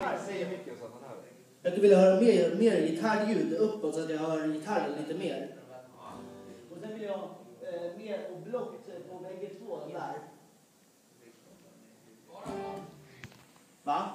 Att du vill höra mer, mer gitarrljud uppåt så att jag hör gitarren lite mer. Och sen vill jag eh, mer och blått typ, på bägge två där. Va?